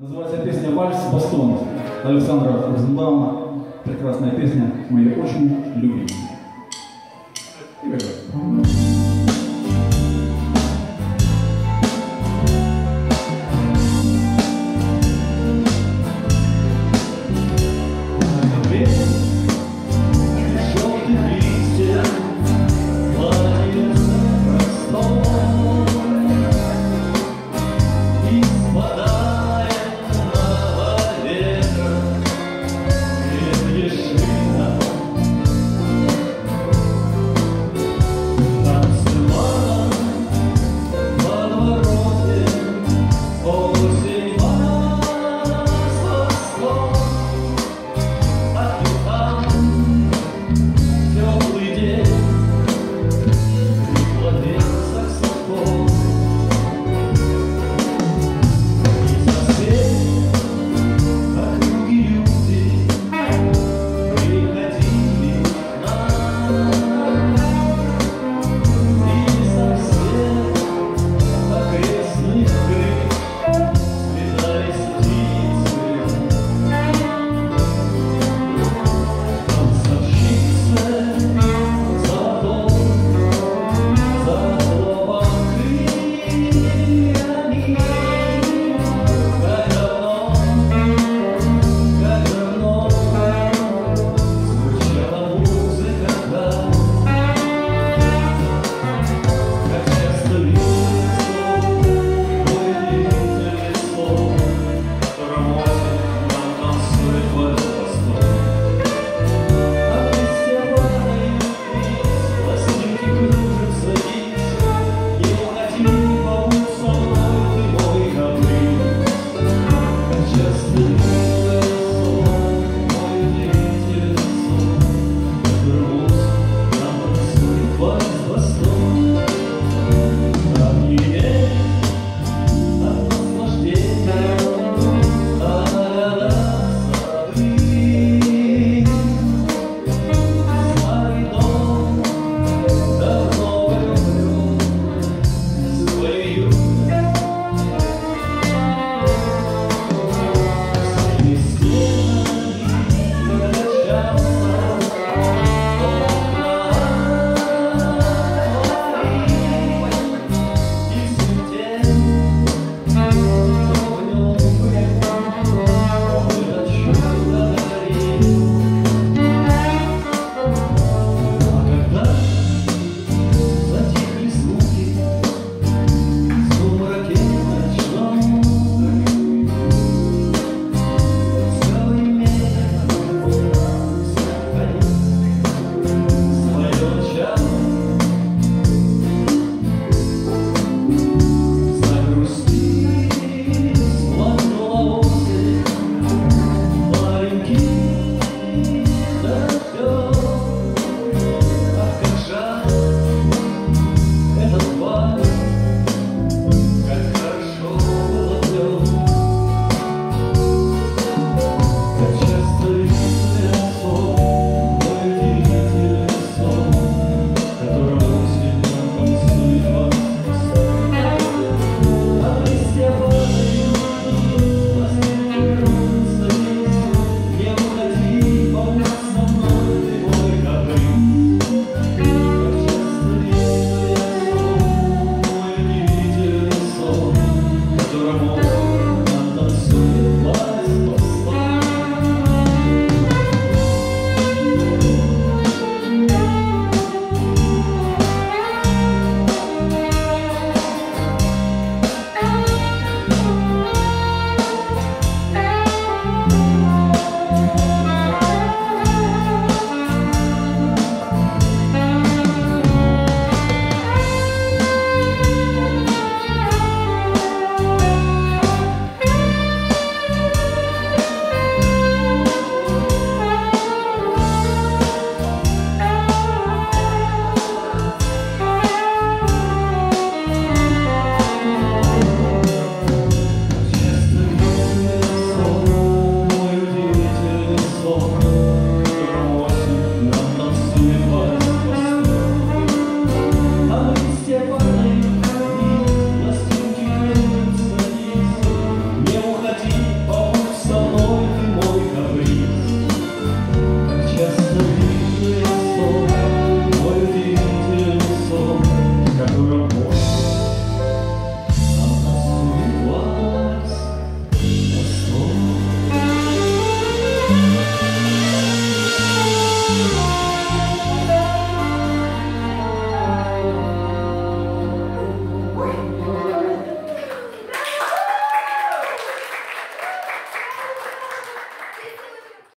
Называется песня «Вальс Бастон» Александра Розенбаума. Прекрасная песня, моя очень любимая. И.